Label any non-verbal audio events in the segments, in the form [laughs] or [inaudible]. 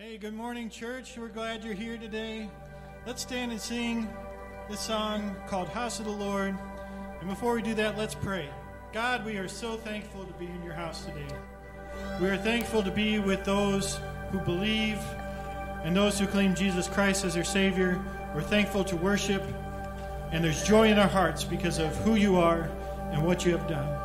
Hey, good morning, church. We're glad you're here today. Let's stand and sing this song called House of the Lord. And before we do that, let's pray. God, we are so thankful to be in your house today. We are thankful to be with those who believe and those who claim Jesus Christ as their Savior. We're thankful to worship, and there's joy in our hearts because of who you are and what you have done.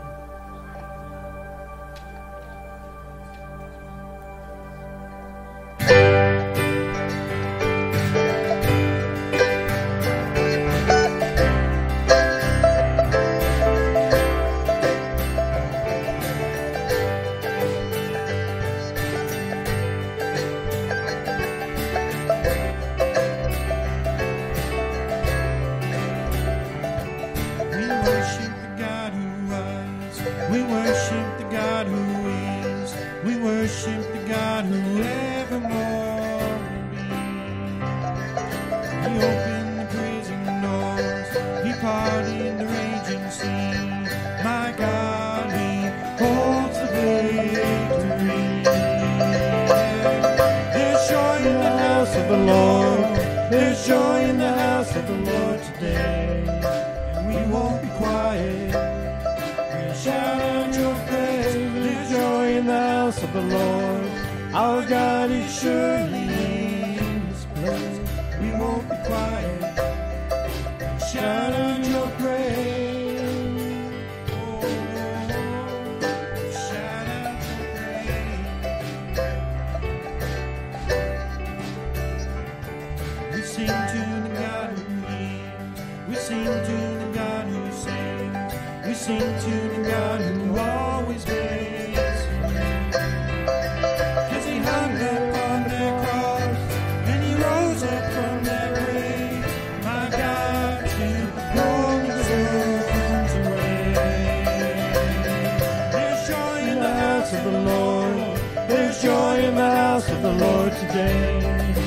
house of the Lord today.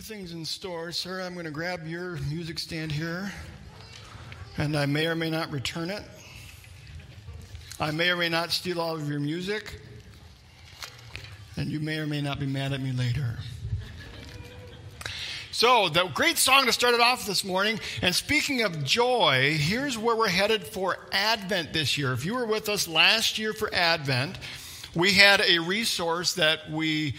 things in store. Sir, I'm going to grab your music stand here, and I may or may not return it. I may or may not steal all of your music, and you may or may not be mad at me later. So, the great song to start it off this morning. And speaking of joy, here's where we're headed for Advent this year. If you were with us last year for Advent, we had a resource that we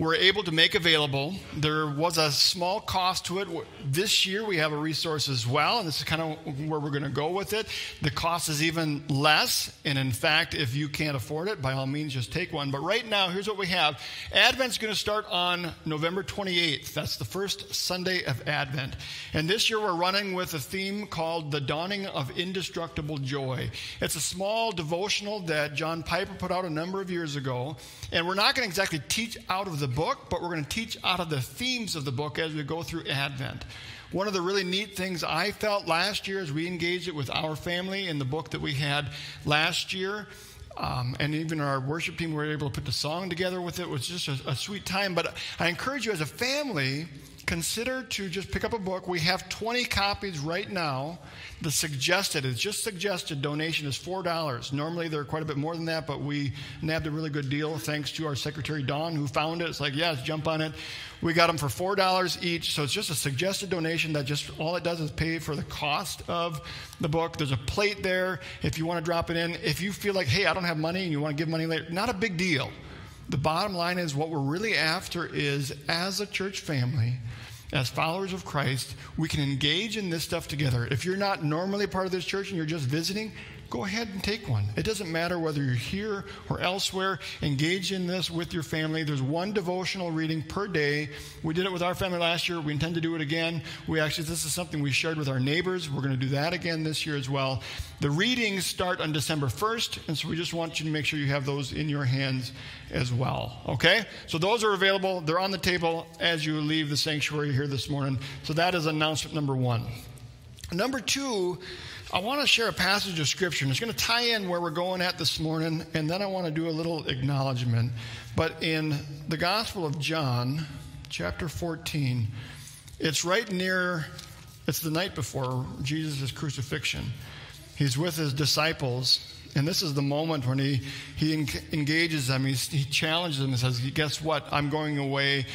we're able to make available. There was a small cost to it. This year we have a resource as well, and this is kind of where we're going to go with it. The cost is even less, and in fact, if you can't afford it, by all means, just take one. But right now, here's what we have Advent's going to start on November 28th. That's the first Sunday of Advent. And this year we're running with a theme called The Dawning of Indestructible Joy. It's a small devotional that John Piper put out a number of years ago. And we're not going to exactly teach out of the book, but we're going to teach out of the themes of the book as we go through Advent. One of the really neat things I felt last year as we engaged it with our family in the book that we had last year, um, and even our worship team were able to put the song together with it, it was just a, a sweet time. But I encourage you as a family, consider to just pick up a book. We have 20 copies right now. The suggested, it's just suggested donation is $4. Normally they're quite a bit more than that, but we nabbed a really good deal thanks to our secretary, Dawn, who found it. It's like, yes, jump on it. We got them for $4 each. So it's just a suggested donation that just all it does is pay for the cost of the book. There's a plate there if you want to drop it in. If you feel like, hey, I don't have money and you want to give money later, not a big deal. The bottom line is what we're really after is as a church family, as followers of Christ, we can engage in this stuff together. If you're not normally part of this church and you're just visiting, go ahead and take one. It doesn't matter whether you're here or elsewhere. Engage in this with your family. There's one devotional reading per day. We did it with our family last year. We intend to do it again. We actually, this is something we shared with our neighbors. We're going to do that again this year as well. The readings start on December 1st, and so we just want you to make sure you have those in your hands as well. Okay? So those are available. They're on the table as you leave the sanctuary here this morning. So that is announcement number one. Number two, I want to share a passage of scripture, and it's going to tie in where we're going at this morning, and then I want to do a little acknowledgement. But in the Gospel of John, chapter 14, it's right near, it's the night before Jesus' crucifixion. He's with his disciples, and this is the moment when he, he engages them. He's, he challenges them and says, Guess what? I'm going away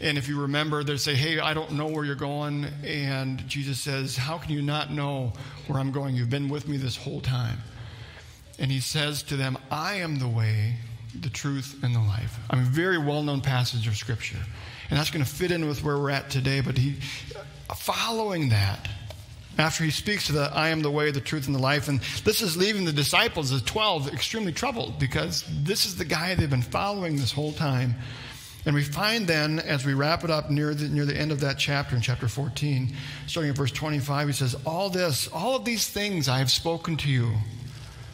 and if you remember, they say, Hey, I don't know where you're going. And Jesus says, How can you not know where I'm going? You've been with me this whole time. And he says to them, I am the way, the truth, and the life. I mean, very well known passage of Scripture. And that's going to fit in with where we're at today. But he, following that, after he speaks to the I am the way, the truth, and the life. And this is leaving the disciples, the 12, extremely troubled because this is the guy they've been following this whole time. And we find then, as we wrap it up near the, near the end of that chapter, in chapter 14, starting at verse 25, he says, All this, all of these things I have spoken to you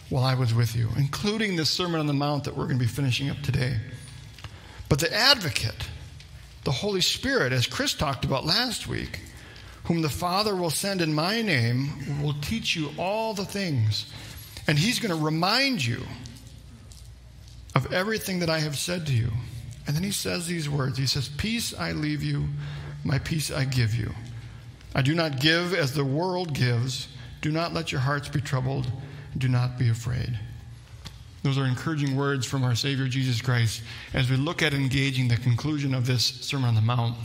while I was with you, including this Sermon on the Mount that we're going to be finishing up today. But the advocate, the Holy Spirit, as Chris talked about last week, whom the Father will send in my name, will teach you all the things. And he's going to remind you of everything that I have said to you. And then he says these words He says, Peace I leave you, my peace I give you. I do not give as the world gives. Do not let your hearts be troubled. Do not be afraid. Those are encouraging words from our Savior Jesus Christ as we look at engaging the conclusion of this Sermon on the Mount.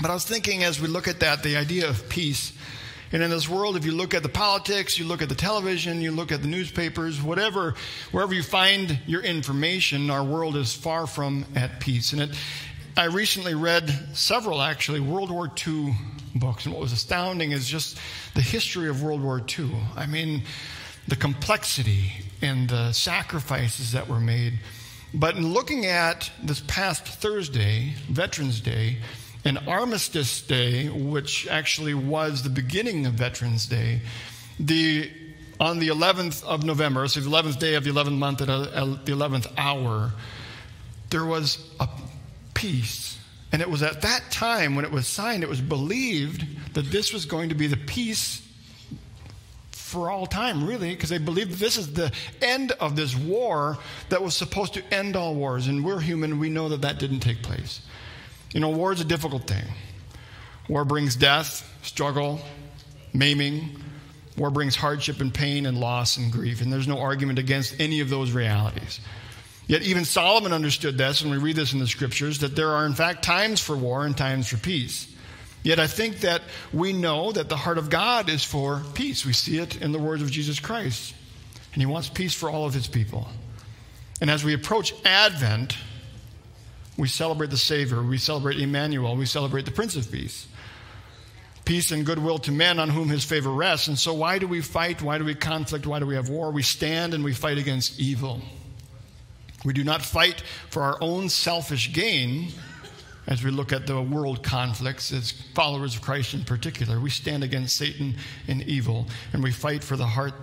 But I was thinking as we look at that, the idea of peace and in this world, if you look at the politics, you look at the television, you look at the newspapers, whatever, wherever you find your information, our world is far from at peace. And it, I recently read several, actually, World War II books. And what was astounding is just the history of World War II. I mean, the complexity and the sacrifices that were made. But in looking at this past Thursday, Veterans Day, and Armistice Day, which actually was the beginning of Veterans Day, the on the 11th of November, so the 11th day of the 11th month at uh, a, the 11th hour, there was a peace. And it was at that time when it was signed, it was believed that this was going to be the peace for all time, really, because they believed this is the end of this war that was supposed to end all wars. And we're human, we know that that didn't take place. You know, war is a difficult thing. War brings death, struggle, maiming. War brings hardship and pain and loss and grief, and there's no argument against any of those realities. Yet, even Solomon understood this, and we read this in the scriptures, that there are, in fact, times for war and times for peace. Yet, I think that we know that the heart of God is for peace. We see it in the words of Jesus Christ, and He wants peace for all of His people. And as we approach Advent, We celebrate the Savior. We celebrate Emmanuel. We celebrate the Prince of Peace. Peace and goodwill to men on whom his favor rests. And so, why do we fight? Why do we conflict? Why do we have war? We stand and we fight against evil. We do not fight for our own selfish gain as we look at the world conflicts, as followers of Christ in particular. We stand against Satan and evil, and we fight for the heart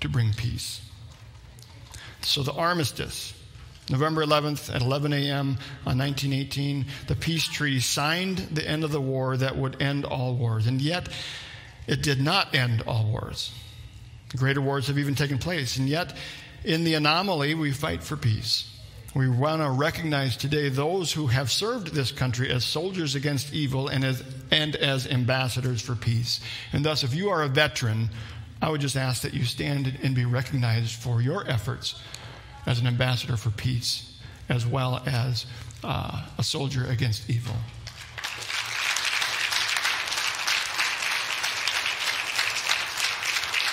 to bring peace. So, the armistice November 11th at 11 a.m. on 1918, the peace treaty signed the end of the war that would end all wars. And yet, it did not end all wars. Greater wars have even taken place. And yet, in the anomaly, we fight for peace. We want to recognize today those who have served this country as soldiers against evil and as, and as ambassadors for peace. And thus, if you are a veteran, I would just ask that you stand and be recognized for your efforts as an ambassador for peace, as well as uh, a soldier against evil.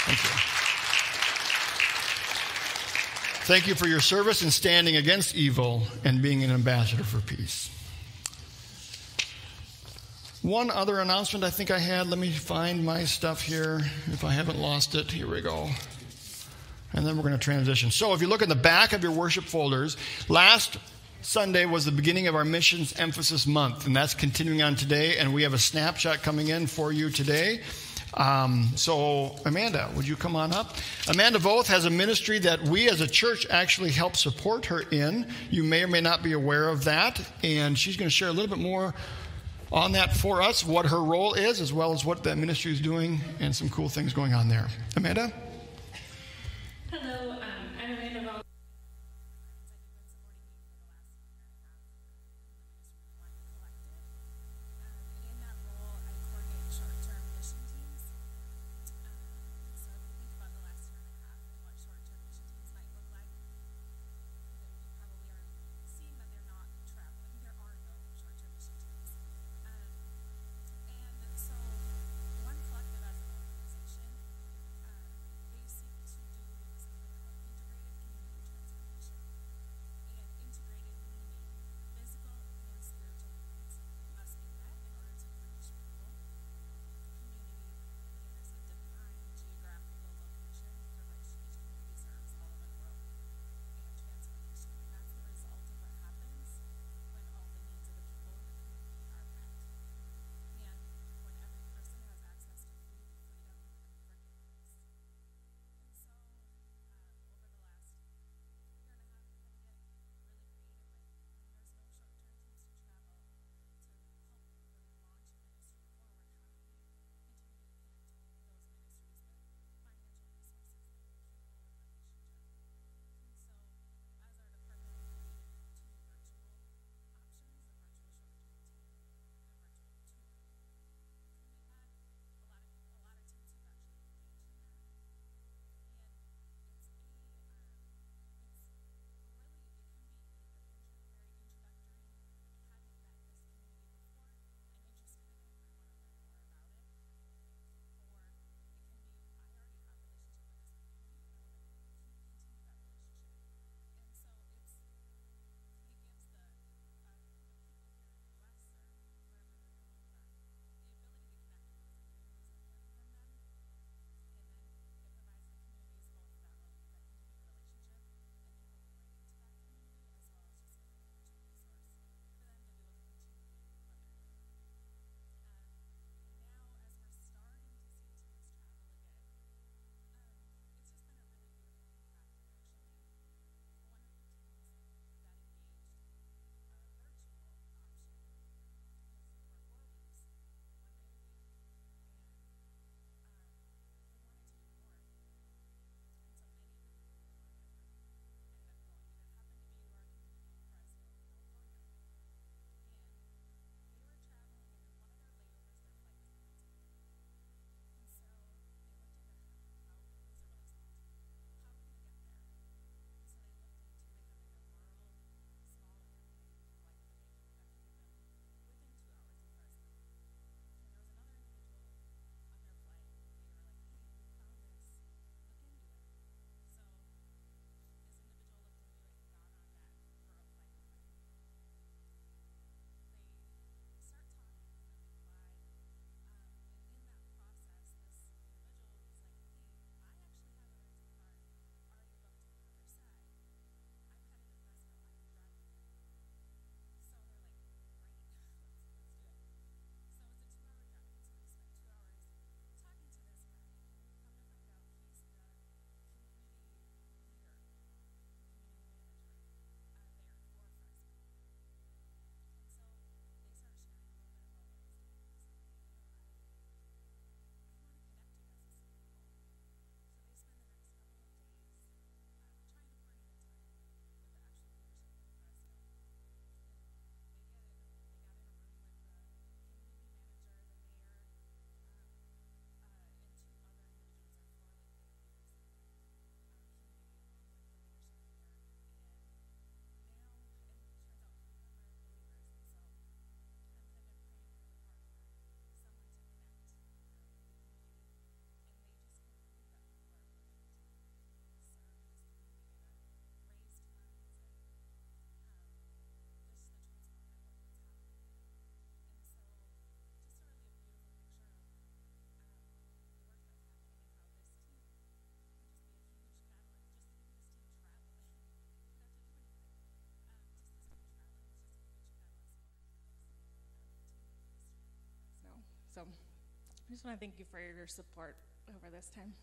Thank you. Thank you for your service in standing against evil and being an ambassador for peace. One other announcement I think I had. Let me find my stuff here. If I haven't lost it, here we go and then we're going to transition. So, if you look at the back of your worship folders, last Sunday was the beginning of our missions emphasis month, and that's continuing on today. And we have a snapshot coming in for you today. Um, so, Amanda, would you come on up? Amanda Voth has a ministry that we as a church actually help support her in. You may or may not be aware of that, and she's going to share a little bit more on that for us, what her role is, as well as what that ministry is doing, and some cool things going on there. Amanda? So I just want to thank you for your support over this time.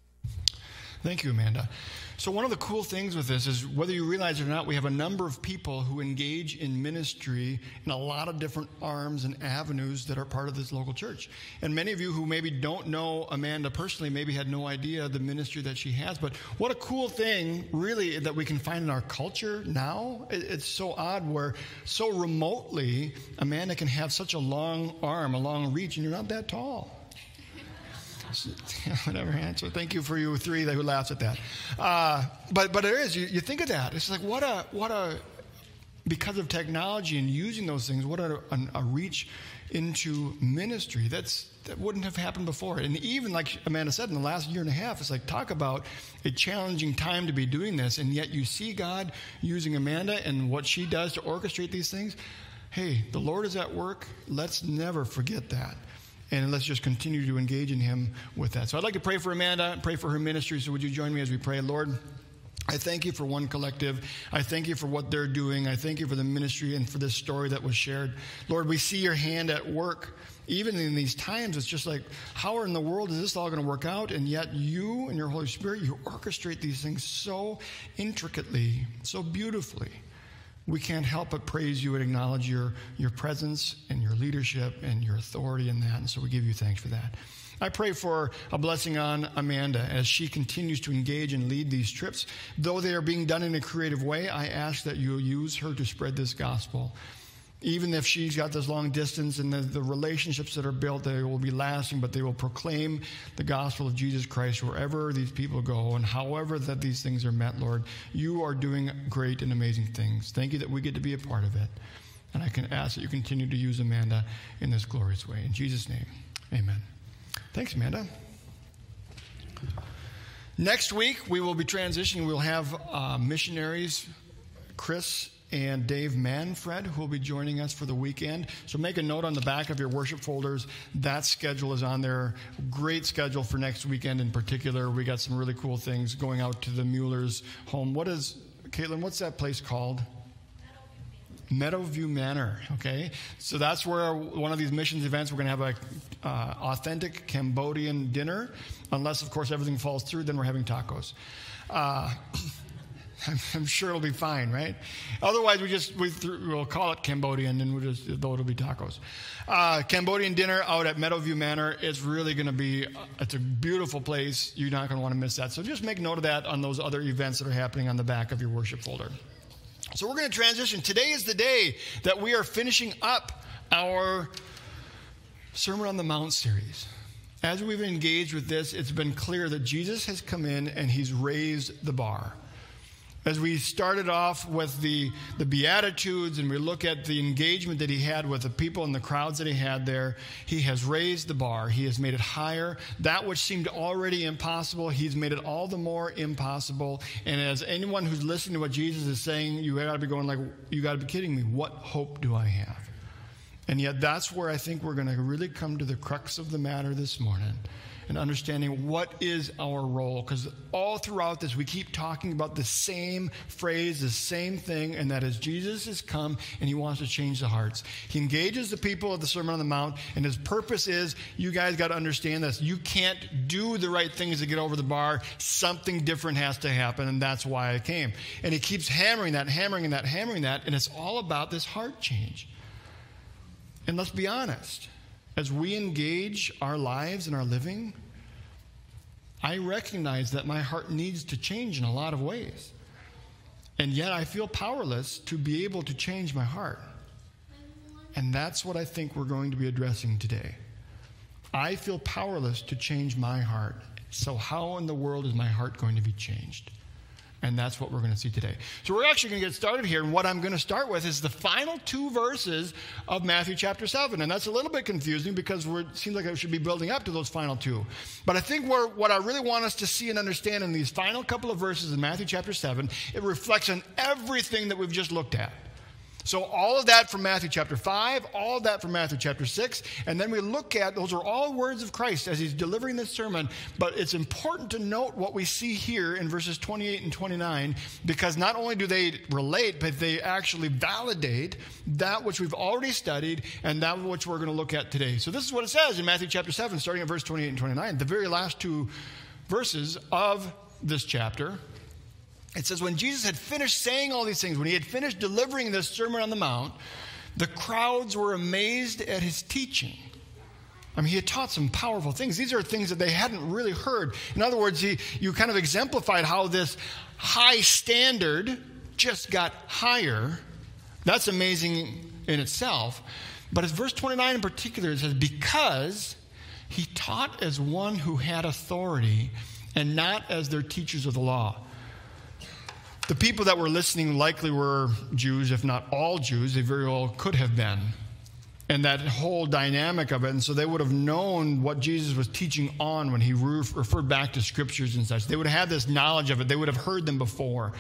Thank you, Amanda. So, one of the cool things with this is whether you realize it or not, we have a number of people who engage in ministry in a lot of different arms and avenues that are part of this local church. And many of you who maybe don't know Amanda personally maybe had no idea of the ministry that she has. But what a cool thing, really, that we can find in our culture now. It's so odd where so remotely Amanda can have such a long arm, a long reach, and you're not that tall. [laughs] whatever answer. Thank you for you three who laughs at that. Uh, but but there is you, you think of that. It's like what a what a because of technology and using those things, what a, a, a reach into ministry. That's that wouldn't have happened before. And even like Amanda said, in the last year and a half, it's like talk about a challenging time to be doing this, and yet you see God using Amanda and what she does to orchestrate these things. Hey, the Lord is at work. Let's never forget that. And let's just continue to engage in Him with that. So I'd like to pray for Amanda, and pray for her ministry. So would you join me as we pray? Lord, I thank you for One Collective. I thank you for what they're doing. I thank you for the ministry and for this story that was shared. Lord, we see your hand at work. Even in these times, it's just like, how in the world is this all going to work out? And yet, you and your Holy Spirit, you orchestrate these things so intricately, so beautifully we can't help but praise you and acknowledge your, your presence and your leadership and your authority in that. And so we give you thanks for that. I pray for a blessing on Amanda as she continues to engage and lead these trips. Though they are being done in a creative way, I ask that you'll use her to spread this gospel even if she's got this long distance and the, the, relationships that are built, they will be lasting, but they will proclaim the gospel of Jesus Christ wherever these people go and however that these things are met, Lord. You are doing great and amazing things. Thank you that we get to be a part of it. And I can ask that you continue to use Amanda in this glorious way. In Jesus' name, amen. Thanks, Amanda. Next week, we will be transitioning. We'll have uh, missionaries, Chris and Dave Manfred, who will be joining us for the weekend. So make a note on the back of your worship folders. That schedule is on there. Great schedule for next weekend in particular. We got some really cool things going out to the Mueller's home. What is, Caitlin, what's that place called? Meadowview Manor. Okay, so that's where one of these missions events we're going to have a uh, authentic Cambodian dinner, unless of course everything falls through. Then we're having tacos. Uh, [clears throat] I'm, sure it'll be fine, right? Otherwise, we just we we'll call it Cambodian, and we'll just though it'll be tacos. Uh, Cambodian dinner out at Meadowview Manor. It's really going to be. It's a beautiful place. You're not going to want to miss that. So just make note of that on those other events that are happening on the back of your worship folder. So we're going to transition. Today is the day that we are finishing up our Sermon on the Mount series. As we've engaged with this, it's been clear that Jesus has come in and he's raised the bar. As we started off with the, the Beatitudes and we look at the engagement that he had with the people and the crowds that he had there, he has raised the bar. He has made it higher. That which seemed already impossible, he's made it all the more impossible. And as anyone who's listening to what Jesus is saying, you got to be going like, you got to be kidding me. What hope do I have? And yet, that's where I think we're going to really come to the crux of the matter this morning and understanding what is our role. Because all throughout this, we keep talking about the same phrase, the same thing, and that is Jesus has come and he wants to change the hearts. He engages the people at the Sermon on the Mount, and his purpose is you guys got to understand this. You can't do the right things to get over the bar. Something different has to happen, and that's why I came. And he keeps hammering that, hammering that, hammering that, and it's all about this heart change. And let's be honest as we engage our lives and our living, I recognize that my heart needs to change in a lot of ways. And yet I feel powerless to be able to change my heart. And that's what I think we're going to be addressing today. I feel powerless to change my heart. So, how in the world is my heart going to be changed? And that's what we're going to see today. So we're actually going to get started here. And what I'm going to start with is the final two verses of Matthew chapter 7. And that's a little bit confusing because it seems like I should be building up to those final two. But I think what I really want us to see and understand in these final couple of verses in Matthew chapter 7, it reflects on everything that we've just looked at. So, all of that from Matthew chapter 5, all of that from Matthew chapter 6, and then we look at those are all words of Christ as he's delivering this sermon. But it's important to note what we see here in verses 28 and 29 because not only do they relate, but they actually validate that which we've already studied and that which we're going to look at today. So, this is what it says in Matthew chapter 7, starting at verse 28 and 29, the very last two verses of this chapter. It says, when Jesus had finished saying all these things, when he had finished delivering this Sermon on the Mount, the crowds were amazed at his teaching. I mean, he had taught some powerful things. These are things that they hadn't really heard. In other words, he, you kind of exemplified how this high standard just got higher. That's amazing in itself. But as verse 29 in particular, it says, because he taught as one who had authority and not as their teachers of the law. The people that were listening likely were Jews, if not all Jews. They very well could have been. And that whole dynamic of it. And so they would have known what Jesus was teaching on when he referred back to scriptures and such. They would have had this knowledge of it, they would have heard them before.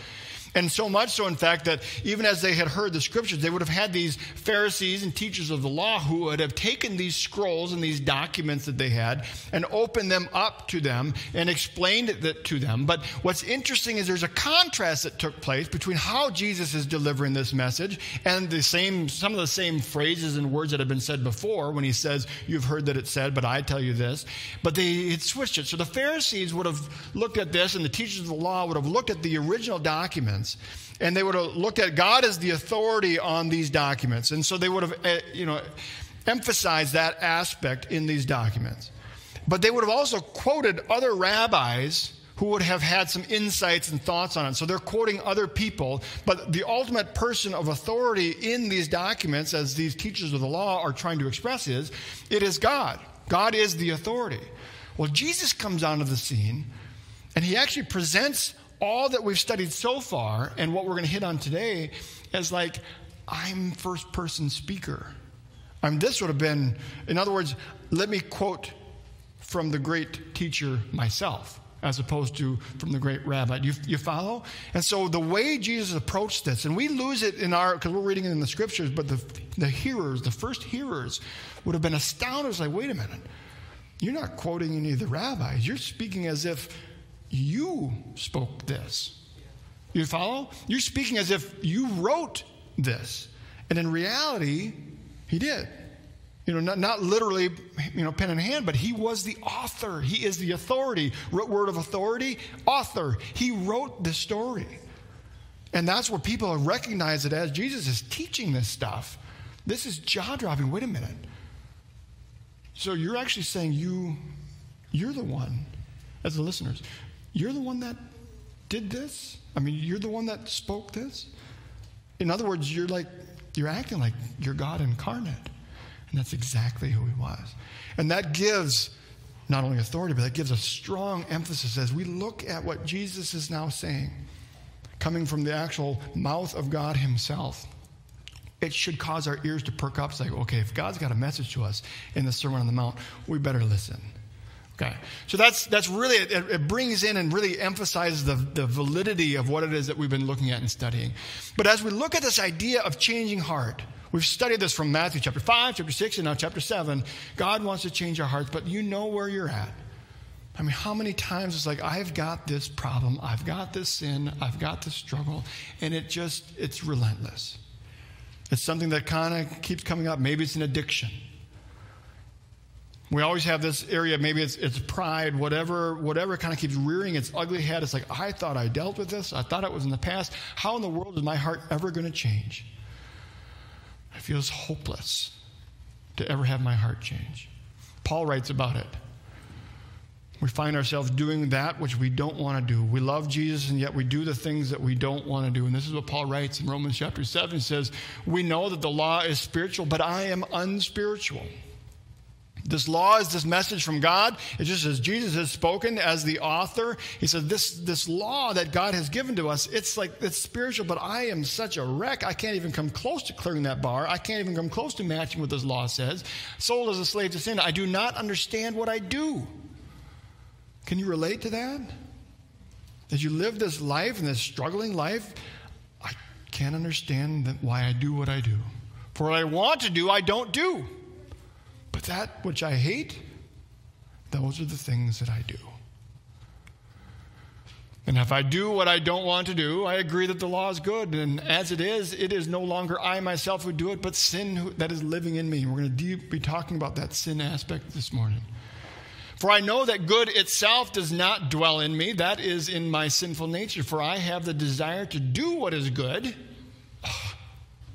And so much so, in fact, that even as they had heard the scriptures, they would have had these Pharisees and teachers of the law who would have taken these scrolls and these documents that they had and opened them up to them and explained it to them. But what's interesting is there's a contrast that took place between how Jesus is delivering this message and the same, some of the same phrases and words that have been said before when he says, You've heard that it said, but I tell you this. But they had switched it. So the Pharisees would have looked at this, and the teachers of the law would have looked at the original documents and they would have looked at God as the authority on these documents. And so they would have, eh, you know, emphasized that aspect in these documents. But they would have also quoted other rabbis who would have had some insights and thoughts on it. So they're quoting other people, but the ultimate person of authority in these documents, as these teachers of the law are trying to express, is it is God. God is the authority. Well, Jesus comes onto the scene and he actually presents all that we've studied so far and what we're going to hit on today is like, I'm first person speaker. I mean, this would have been, in other words, let me quote from the great teacher myself as opposed to from the great rabbi. You, you follow? And so the way Jesus approached this, and we lose it in our, because we're reading it in the scriptures, but the, the hearers, the first hearers, would have been astounded. It's like, wait a minute. You're not quoting any of the rabbis. You're speaking as if you spoke this. You follow? You're speaking as if you wrote this. And in reality, he did. You know, not, not literally, you know, pen in hand, but he was the author. He is the authority. Word of authority, author. He wrote the story. And that's what people recognize it as. Jesus is teaching this stuff. This is jaw dropping. Wait a minute. So you're actually saying you, you're the one, as the listeners, you're the one that did this? I mean, you're the one that spoke this? In other words, you're like, you're acting like you're God incarnate. And that's exactly who he was. And that gives not only authority, but that gives a strong emphasis as we look at what Jesus is now saying, coming from the actual mouth of God himself. It should cause our ears to perk up. It's like, okay, if God's got a message to us in the Sermon on the Mount, we better listen. Okay, so that's that's really it, it, brings in and really emphasizes the, the validity of what it is that we've been looking at and studying. But as we look at this idea of changing heart, we've studied this from Matthew chapter five, chapter six, and now chapter seven. God wants to change our hearts, but you know where you're at. I mean, how many times it's like I've got this problem, I've got this sin, I've got this struggle, and it just it's relentless. It's something that kind of keeps coming up. Maybe it's an addiction. We always have this area, maybe it's, it's pride, whatever, whatever kind of keeps rearing its ugly head. It's like, I thought I dealt with this. I thought it was in the past. How in the world is my heart ever going to change? It feels hopeless to ever have my heart change. Paul writes about it. We find ourselves doing that which we don't want to do. We love Jesus, and yet we do the things that we don't want to do. And this is what Paul writes in Romans chapter 7. He says, We know that the law is spiritual, but I am unspiritual. This law is this message from God. It's just as Jesus has spoken as the author. He said, this, this law that God has given to us, it's like, it's spiritual, but I am such a wreck. I can't even come close to clearing that bar. I can't even come close to matching what this law says. Sold as a slave to sin. I do not understand what I do. Can you relate to that? As you live this life and this struggling life, I can't understand why I do what I do. For what I want to do, I don't do. But that which I hate, those are the things that I do. And if I do what I don't want to do, I agree that the law is good. And as it is, it is no longer I myself who do it, but sin that is living in me. We're going to be talking about that sin aspect this morning. For I know that good itself does not dwell in me, that is in my sinful nature. For I have the desire to do what is good,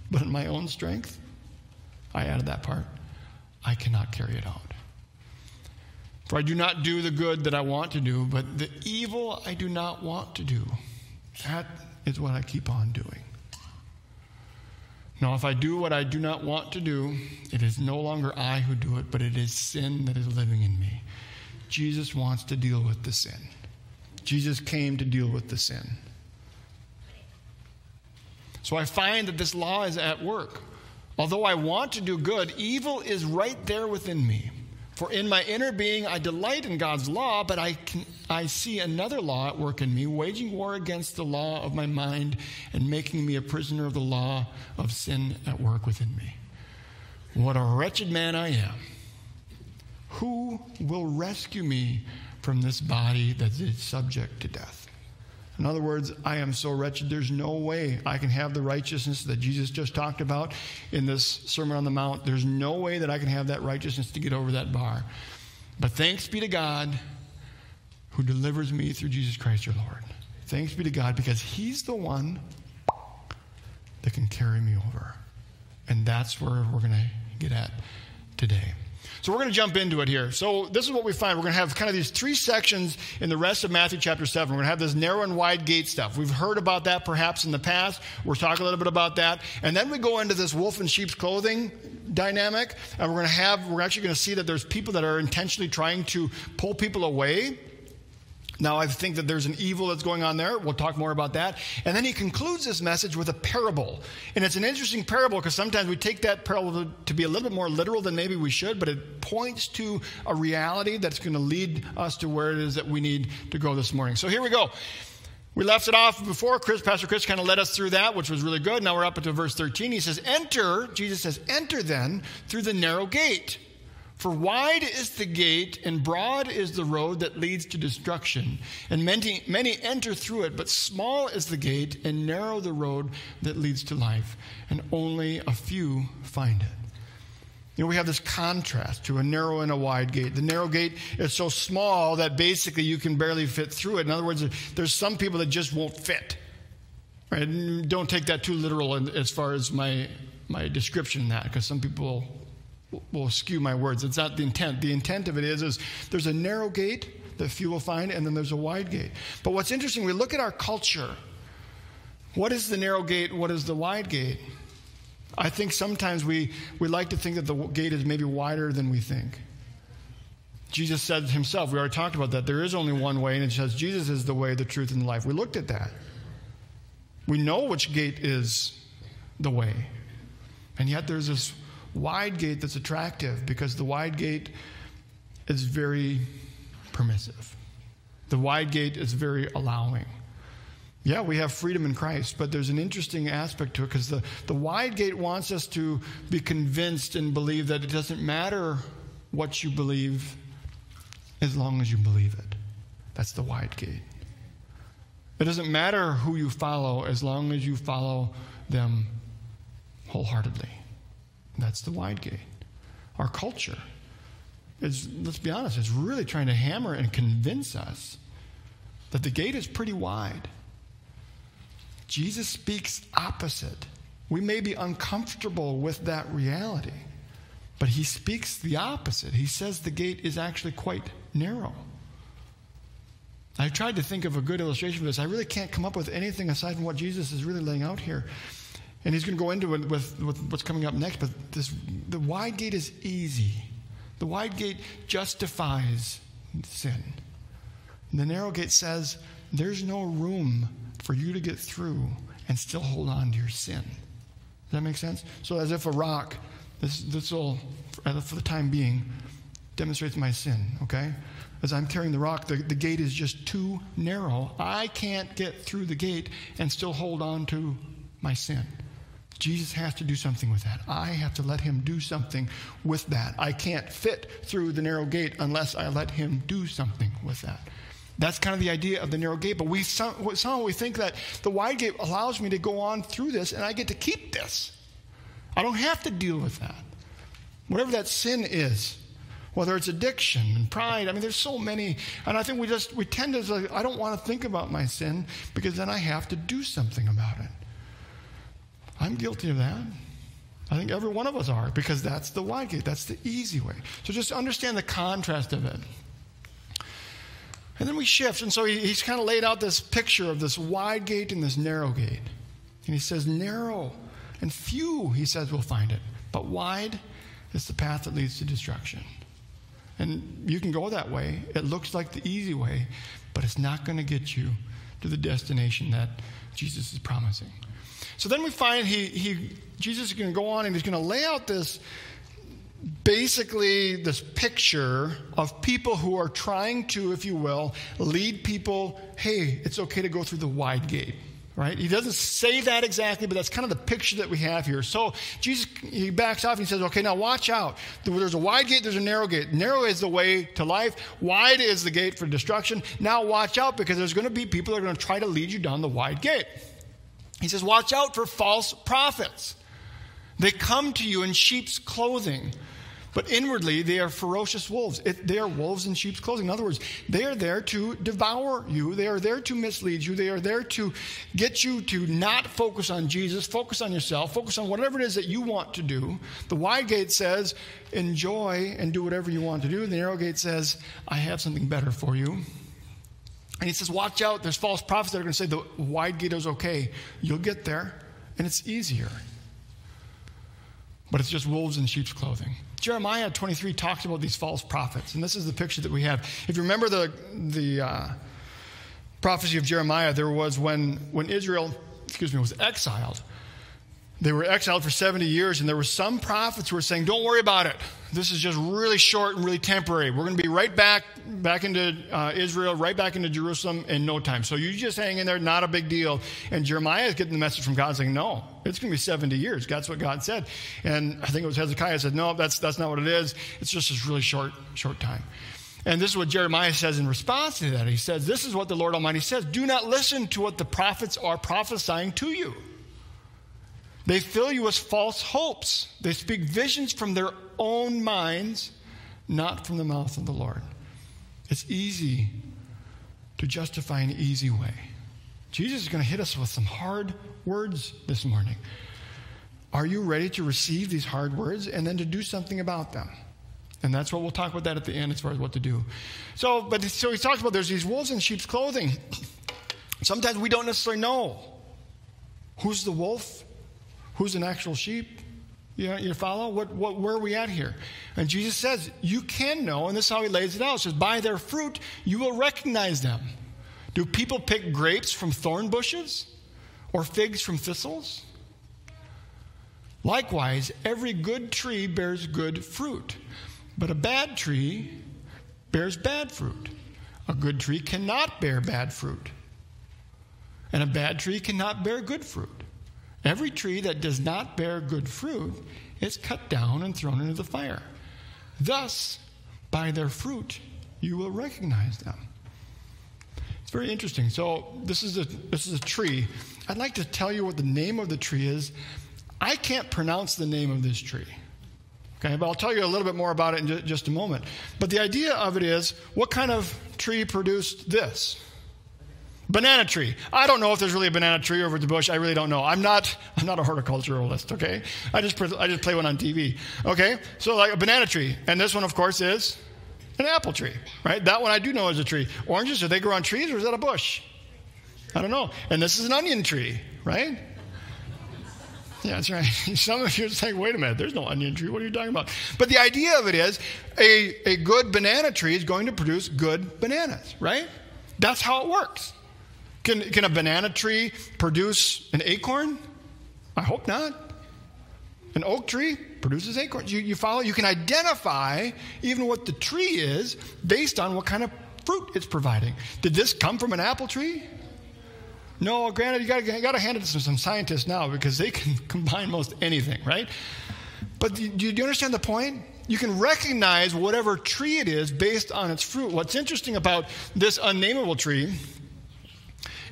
but in my own strength, I added that part, I cannot carry it out. For I do not do the good that I want to do, but the evil I do not want to do. That is what I keep on doing. Now, if I do what I do not want to do, it is no longer I who do it, but it is sin that is living in me. Jesus wants to deal with the sin. Jesus came to deal with the sin. So I find that this law is at work. Although I want to do good, evil is right there within me. For in my inner being I delight in God's law, but I, can, I see another law at work in me, waging war against the law of my mind and making me a prisoner of the law of sin at work within me. What a wretched man I am. Who will rescue me from this body that is subject to death? In other words, I am so wretched, there's no way I can have the righteousness that Jesus just talked about in this Sermon on the Mount. There's no way that I can have that righteousness to get over that bar. But thanks be to God who delivers me through Jesus Christ our Lord. Thanks be to God because He's the one that can carry me over. And that's where we're going to get at today. So we're going to jump into it here. So this is what we find. We're going to have kind of these three sections in the rest of Matthew chapter 7. We're going to have this narrow and wide gate stuff. We've heard about that perhaps in the past. We're talking a little bit about that. And then we go into this wolf in sheep's clothing dynamic. And we're going to have, we're actually going to see that there's people that are intentionally trying to pull people away now, I think that there's an evil that's going on there. We'll talk more about that. And then he concludes this message with a parable. And it's an interesting parable because sometimes we take that parable to be a little bit more literal than maybe we should, but it points to a reality that's going to lead us to where it is that we need to go this morning. So here we go. We left it off before. Chris, Pastor Chris kind of led us through that, which was really good. Now we're up into verse 13. He says, Enter, Jesus says, Enter then through the narrow gate. For wide is the gate and broad is the road that leads to destruction, and many, many enter through it, but small is the gate and narrow the road that leads to life, and only a few find it. You know, we have this contrast to a narrow and a wide gate. The narrow gate is so small that basically you can barely fit through it. In other words, there's some people that just won't fit. Right? Don't take that too literal as far as my my description that, because some people will skew my words. It's not the intent. The intent of it is, is there's a narrow gate that few will find, and then there's a wide gate. But what's interesting, we look at our culture. What is the narrow gate? What is the wide gate? I think sometimes we, we like to think that the gate is maybe wider than we think. Jesus said himself, we already talked about that. There is only one way, and it says Jesus is the way, the truth, and the life. We looked at that. We know which gate is the way. And yet there's this wide gate that's attractive because the wide gate is very permissive. The wide gate is very allowing. Yeah, we have freedom in Christ, but there's an interesting aspect to it because the, the wide gate wants us to be convinced and believe that it doesn't matter what you believe as long as you believe it. That's the wide gate. It doesn't matter who you follow as long as you follow them wholeheartedly. That's the wide gate. Our culture is, let's be honest, is really trying to hammer and convince us that the gate is pretty wide. Jesus speaks opposite. We may be uncomfortable with that reality, but he speaks the opposite. He says the gate is actually quite narrow. I've tried to think of a good illustration of this. I really can't come up with anything aside from what Jesus is really laying out here. And he's going to go into it with, with what's coming up next. But this, the wide gate is easy. The wide gate justifies sin. The narrow gate says there's no room for you to get through and still hold on to your sin. Does that make sense? So, as if a rock, this, this will, for the time being, demonstrates my sin, okay? As I'm carrying the rock, the, the gate is just too narrow. I can't get through the gate and still hold on to my sin. Jesus has to do something with that. I have to let him do something with that. I can't fit through the narrow gate unless I let him do something with that. That's kind of the idea of the narrow gate. But we somehow we think that the wide gate allows me to go on through this and I get to keep this. I don't have to deal with that. Whatever that sin is, whether it's addiction and pride, I mean, there's so many. And I think we just, we tend to, say, I don't want to think about my sin because then I have to do something about it. I'm guilty of that. I think every one of us are because that's the wide gate, that's the easy way. So just understand the contrast of it. And then we shift. And so he, he's kind of laid out this picture of this wide gate and this narrow gate. And he says, narrow and few, he says, will find it. But wide is the path that leads to destruction. And you can go that way. It looks like the easy way, but it's not going to get you to the destination that Jesus is promising. So then we find he, he Jesus is going to go on and he's going to lay out this basically this picture of people who are trying to, if you will, lead people, hey, it's okay to go through the wide gate. Right? He doesn't say that exactly, but that's kind of the picture that we have here. So Jesus, he backs off and he says, okay, now watch out. There's a wide gate, there's a narrow gate. Narrow is the way to life, wide is the gate for destruction. Now watch out because there's going to be people that are going to try to lead you down the wide gate. He says, watch out for false prophets. They come to you in sheep's clothing but inwardly, they are ferocious wolves. It, they are wolves in sheep's clothing. In other words, they are there to devour you. They are there to mislead you. They are there to get you to not focus on Jesus, focus on yourself, focus on whatever it is that you want to do. The wide gate says, enjoy and do whatever you want to do. The narrow gate says, I have something better for you. And he says, watch out. There's false prophets that are going to say the wide gate is okay. You'll get there, and it's easier. But it's just wolves in sheep's clothing. Jeremiah 23 talks about these false prophets, and this is the picture that we have. If you remember the, the uh, prophecy of Jeremiah, there was when, when Israel, excuse me, was exiled. They were exiled for 70 years, and there were some prophets who were saying, Don't worry about it. This is just really short and really temporary. We're going to be right back, back into uh, Israel, right back into Jerusalem in no time. So you just hang in there, not a big deal. And Jeremiah is getting the message from God saying, No, it's going to be 70 years. That's what God said. And I think it was Hezekiah said, No, that's, that's not what it is. It's just this really short, short time. And this is what Jeremiah says in response to that. He says, This is what the Lord Almighty says Do not listen to what the prophets are prophesying to you. They fill you with false hopes. They speak visions from their own minds, not from the mouth of the Lord. It's easy to justify an easy way. Jesus is going to hit us with some hard words this morning. Are you ready to receive these hard words and then to do something about them? And that's what we'll talk about that at the end as far as what to do. So, but so he talks about there's these wolves in sheep's clothing. Sometimes we don't necessarily know who's the wolf who's an actual sheep. You, you follow? What, what, where are we at here? And Jesus says, You can know, and this is how he lays it out. He says, By their fruit you will recognize them. Do people pick grapes from thorn bushes or figs from thistles? Likewise, every good tree bears good fruit, but a bad tree bears bad fruit. A good tree cannot bear bad fruit, and a bad tree cannot bear good fruit. Every tree that does not bear good fruit is cut down and thrown into the fire. Thus, by their fruit, you will recognize them. It's very interesting. So, this is a, this is a tree. I'd like to tell you what the name of the tree is. I can't pronounce the name of this tree. Okay, but I'll tell you a little bit more about it in just a moment. But the idea of it is what kind of tree produced this? Banana tree. I don't know if there's really a banana tree over at the bush. I really don't know. I'm not. I'm not a horticulturalist. Okay. I just I just play one on TV. Okay. So like a banana tree, and this one, of course, is an apple tree. Right. That one I do know is a tree. Oranges, do they grow on trees or is that a bush? I don't know. And this is an onion tree. Right. Yeah, that's right. [laughs] Some of you are saying, wait a minute, there's no onion tree. What are you talking about? But the idea of it is a, a good banana tree is going to produce good bananas, right? That's how it works. Can, can a banana tree produce an acorn? I hope not. An oak tree produces acorns. You, you follow? You can identify even what the tree is based on what kind of fruit it's providing. Did this come from an apple tree? No, granted, you got you to hand it to some, some scientists now because they [laughs] can combine most anything, right? But do, do you understand the point? You can recognize whatever tree it is based on its fruit. What's interesting about this unnameable tree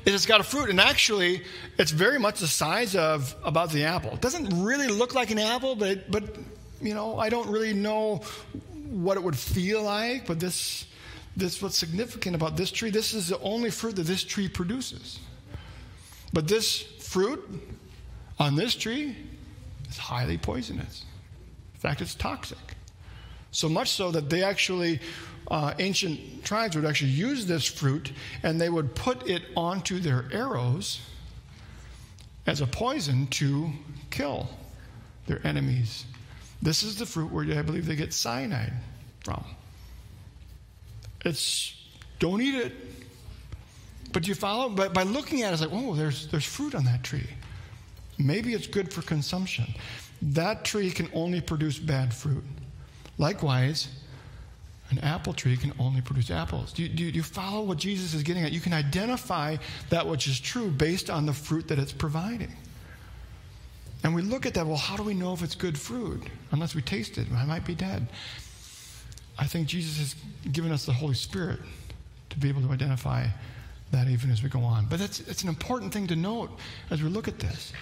it's got a fruit, and actually, it's very much the size of about the apple. It doesn't really look like an apple, but but you know, I don't really know what it would feel like. But this this what's significant about this tree. This is the only fruit that this tree produces. But this fruit on this tree is highly poisonous. In fact, it's toxic. So much so that they actually, uh, ancient tribes would actually use this fruit and they would put it onto their arrows as a poison to kill their enemies. This is the fruit where I believe they get cyanide from. It's, don't eat it. But you follow? But by looking at it, it's like, oh, there's, there's fruit on that tree. Maybe it's good for consumption. That tree can only produce bad fruit. Likewise, an apple tree can only produce apples. Do you, do you, follow what Jesus is getting at? You can identify that which is true based on the fruit that it's providing. And we look at that, well, how do we know if it's good fruit? Unless we taste it, I might be dead. I think Jesus has given us the Holy Spirit to be able to identify that even as we go on. But that's, it's an important thing to note as we look at this.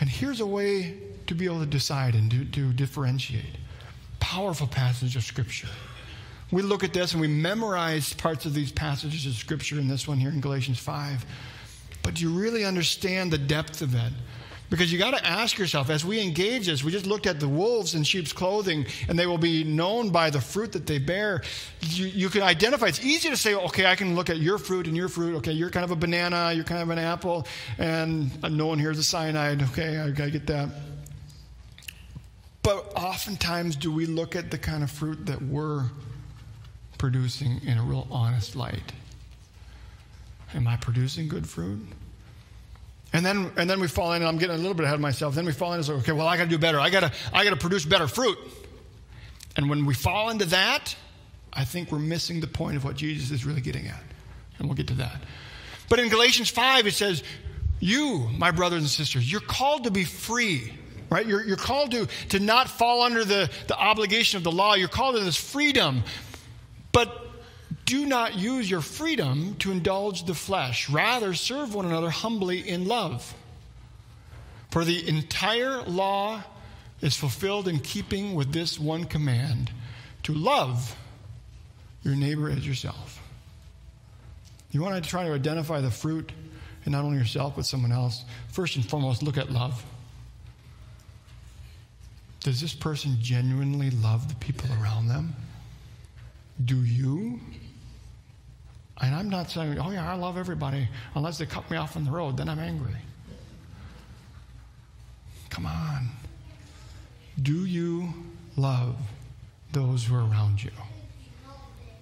And here's a way to be able to decide and to, to differentiate. Powerful passage of Scripture. We look at this and we memorize parts of these passages of Scripture in this one here in Galatians 5. But do you really understand the depth of it? Because you got to ask yourself, as we engage this, we just looked at the wolves in sheep's clothing, and they will be known by the fruit that they bear. You, you, can identify. It's easy to say, okay, I can look at your fruit and your fruit. Okay, you're kind of a banana, you're kind of an apple, and no one here is a cyanide. Okay, I got to get that. But oftentimes, do we look at the kind of fruit that we're producing in a real honest light? Am I producing good fruit? And then, and then we fall in, and I'm getting a little bit ahead of myself. Then we fall in and say, okay, well, I got to do better. I got to, I got to produce better fruit. And when we fall into that, I think we're missing the point of what Jesus is really getting at. And we'll get to that. But in Galatians 5, it says, You, my brothers and sisters, you're called to be free, right? You're, you're called to, to not fall under the, the obligation of the law. You're called to this freedom. But do not use your freedom to indulge the flesh. Rather, serve one another humbly in love. For the entire law is fulfilled in keeping with this one command to love your neighbor as yourself. You want to try to identify the fruit in not only yourself but someone else. First and foremost, look at love. Does this person genuinely love the people around them? Do you? And I'm not saying, oh, yeah, I love everybody unless they cut me off on the road, then I'm angry. Come on. Do you love those who are around you?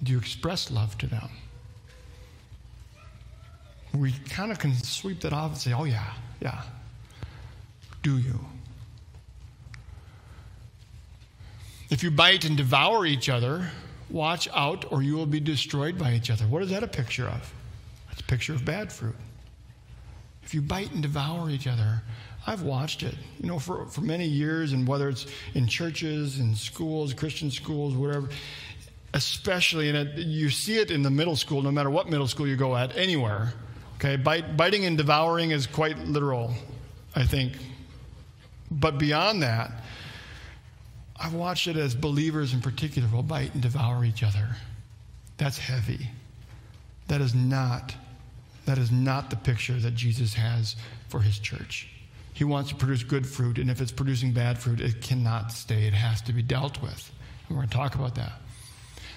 Do you express love to them? We kind of can sweep that off and say, oh, yeah, yeah. Do you? If you bite and devour each other, Watch out, or you will be destroyed by each other. What is that a picture of? It's a picture of bad fruit. If you bite and devour each other, I've watched it, you know, for, for many years, and whether it's in churches, in schools, Christian schools, whatever, especially, and it, you see it in the middle school, no matter what middle school you go at, anywhere. Okay, Bite, biting and devouring is quite literal, I think. But beyond that, I've watched it as believers in particular will bite and devour each other. That's heavy. That is not that is not the picture that Jesus has for his church. He wants to produce good fruit, and if it's producing bad fruit, it cannot stay. It has to be dealt with. And we're going to talk about that.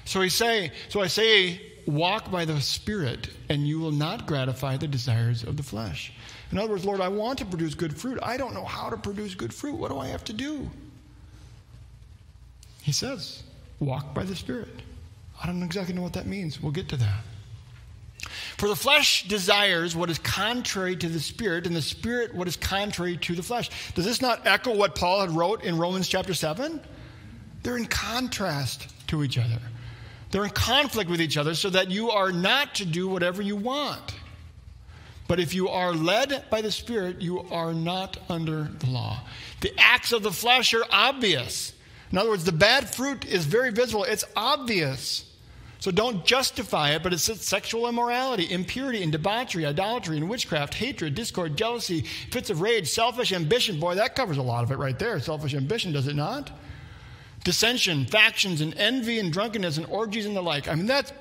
So, he say, so I say, walk by the Spirit, and you will not gratify the desires of the flesh. In other words, Lord, I want to produce good fruit. I don't know how to produce good fruit. What do I have to do? He says, walk by the Spirit. I don't exactly know what that means. We'll get to that. For the flesh desires what is contrary to the spirit, and the spirit what is contrary to the flesh. Does this not echo what Paul had wrote in Romans chapter 7? They're in contrast to each other. They're in conflict with each other so that you are not to do whatever you want. But if you are led by the Spirit, you are not under the law. The acts of the flesh are obvious. In other words, the bad fruit is very visible, it's obvious. So don't justify it, but it's sexual immorality, impurity, and debauchery, idolatry, and witchcraft, hatred, discord, jealousy, fits of rage, selfish ambition. Boy, that covers a lot of it right there. Selfish ambition, does it not? Dissension, factions, and envy, and drunkenness, and orgies, and the like. I mean, that